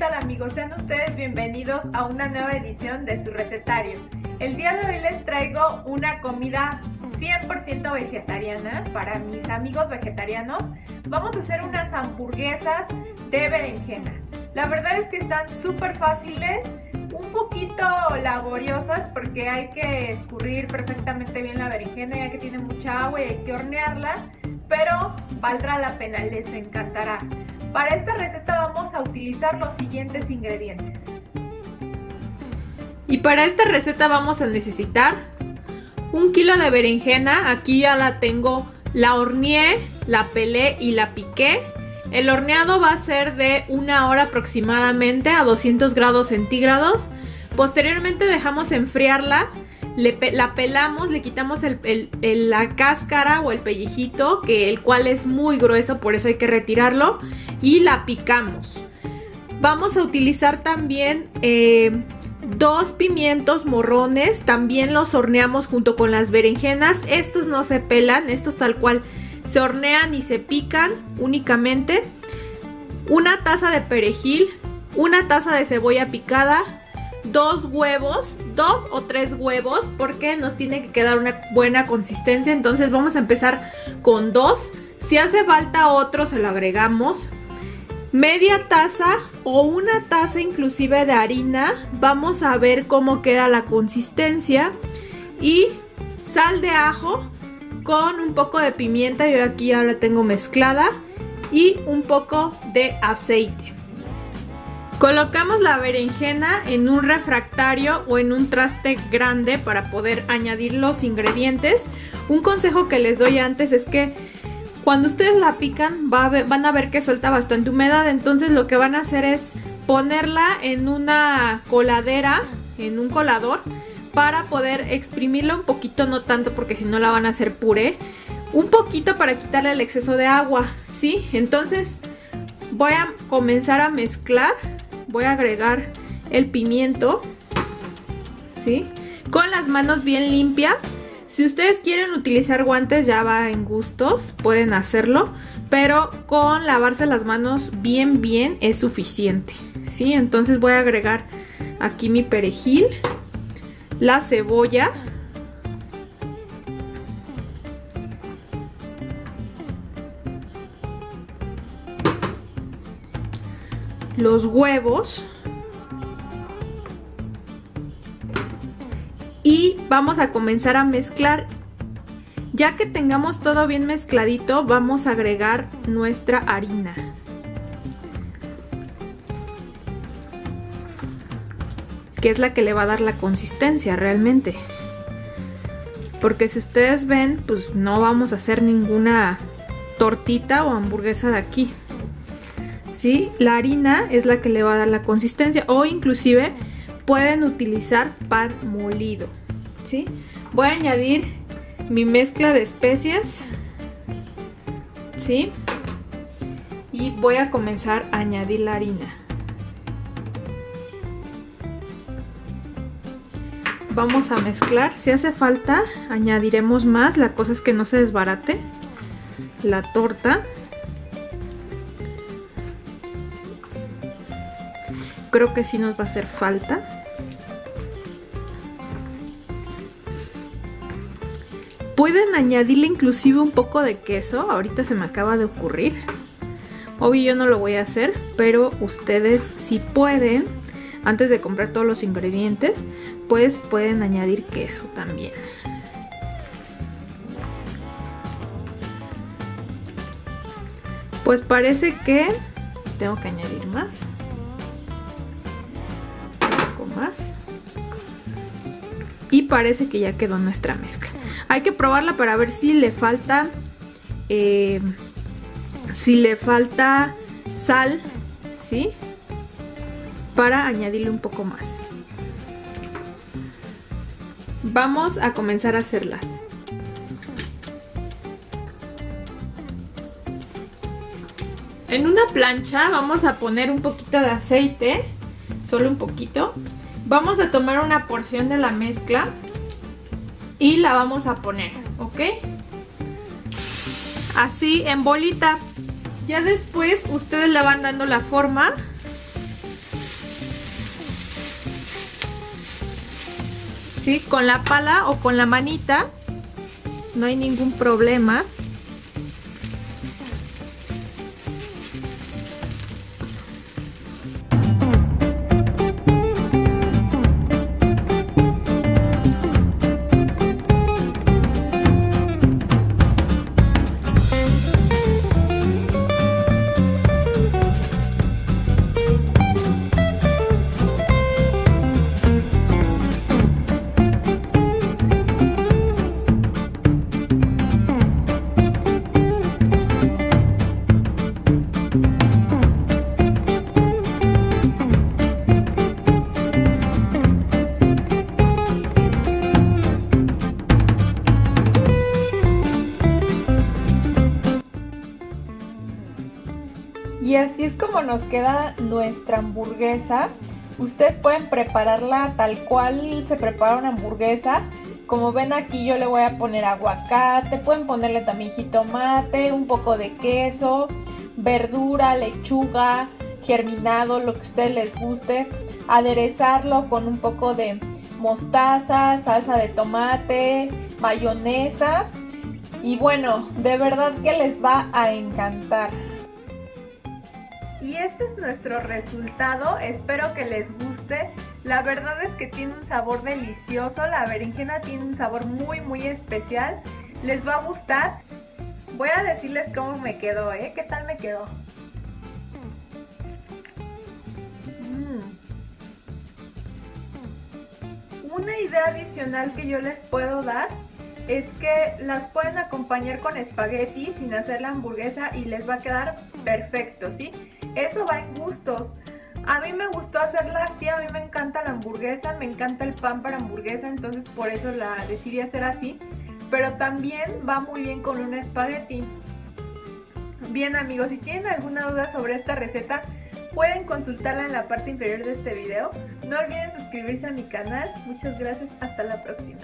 Hola, ¿qué tal amigos? Sean ustedes bienvenidos a una nueva edición de su recetario. El día de hoy les traigo una comida 100% vegetariana para mis amigos vegetarianos. Vamos a hacer unas hamburguesas de berenjena. La verdad es que están súper fáciles, un poquito laboriosas porque hay que escurrir perfectamente bien la berenjena ya que tiene mucha agua y hay que hornearla, pero valdrá la pena, les encantará. Para esta receta vamos a utilizar los siguientes ingredientes. Y para esta receta vamos a necesitar un kilo de berenjena, aquí ya la tengo, la horneé, la pelé y la piqué. El horneado va a ser de una hora aproximadamente a 200 grados centígrados. Posteriormente dejamos enfriarla la pelamos, le quitamos la cáscara o el pellejito, que el cual es muy grueso, por eso hay que retirarlo, y la picamos. Vamos a utilizar también eh, dos pimientos morrones, también los horneamos junto con las berenjenas. Estos no se pelan, estos tal cual se hornean y se pican únicamente. Una taza de perejil, una taza de cebolla picada, dos huevos, dos o tres huevos, porque nos tiene que quedar una buena consistencia. Entonces vamos a empezar con dos. Si hace falta otro, se lo agregamos. Media taza o una taza inclusive de harina. Vamos a ver cómo queda la consistencia. Y sal de ajo con un poco de pimienta. Yo aquí ya la tengo mezclada. Y un poco de aceite. Colocamos la berenjena en un refractario o en un traste grande para poder añadir los ingredientes. Un consejo que les doy antes es que cuando ustedes la pican van a ver que suelta bastante humedad, entonces lo que van a hacer es ponerla en una coladera, en un colador, para poder exprimirla un poquito, no tanto porque si no la van a hacer puré, un poquito para quitarle el exceso de agua, ¿sí? Entonces voy a comenzar a mezclar voy a agregar el pimiento, ¿sí? Con las manos bien limpias. Si ustedes quieren utilizar guantes ya va en gustos, pueden hacerlo, pero con lavarse las manos bien bien es suficiente, ¿sí? Entonces voy a agregar aquí mi perejil, la cebolla, los huevos y vamos a comenzar a mezclar. Ya que tengamos todo bien mezcladito, vamos a agregar nuestra harina. Que es la que le va a dar la consistencia realmente. Porque si ustedes ven, pues no vamos a hacer ninguna tortita o hamburguesa de aquí. ¿Sí? La harina es la que le va a dar la consistencia o inclusive pueden utilizar pan molido, ¿sí? Voy a añadir mi mezcla de especias, ¿sí? Y voy a comenzar a añadir la harina. Vamos a mezclar, si hace falta añadiremos más, la cosa es que no se desbarate la torta. Creo que sí nos va a hacer falta. Pueden añadirle inclusive un poco de queso, ahorita se me acaba de ocurrir. Obvio yo no lo voy a hacer, pero ustedes si pueden, antes de comprar todos los ingredientes, pues pueden añadir queso también. Pues parece que tengo que añadir más Y parece que ya quedó nuestra mezcla. Hay que probarla para ver si le falta... Eh, si le falta sal, ¿sí? Para añadirle un poco más. Vamos a comenzar a hacerlas. En una plancha vamos a poner un poquito de aceite, solo un poquito. Vamos a tomar una porción de la mezcla y la vamos a poner, ¿ok? Así en bolita. Ya después ustedes la van dando la forma. ¿Sí? Con la pala o con la manita. No hay ningún problema. Así es como nos queda nuestra hamburguesa. Ustedes pueden prepararla tal cual se prepara una hamburguesa. Como ven aquí yo le voy a poner aguacate, pueden ponerle también jitomate, un poco de queso, verdura, lechuga, germinado, lo que a ustedes les guste. Aderezarlo con un poco de mostaza, salsa de tomate, mayonesa. Y bueno, de verdad que les va a encantar. Este es nuestro resultado, espero que les guste. La verdad es que tiene un sabor delicioso, la berenjena tiene un sabor muy muy especial. Les va a gustar. Voy a decirles cómo me quedó, ¿eh? ¿Qué tal me quedó? Mm. Una idea adicional que yo les puedo dar es que las pueden acompañar con espagueti sin hacer la hamburguesa y les va a quedar perfecto, ¿sí? Eso va en gustos. A mí me gustó hacerla así, a mí me encanta la hamburguesa, me encanta el pan para hamburguesa, entonces por eso la decidí hacer así. Pero también va muy bien con un espagueti. Bien amigos, si tienen alguna duda sobre esta receta, pueden consultarla en la parte inferior de este video. No olviden suscribirse a mi canal. Muchas gracias, hasta la próxima.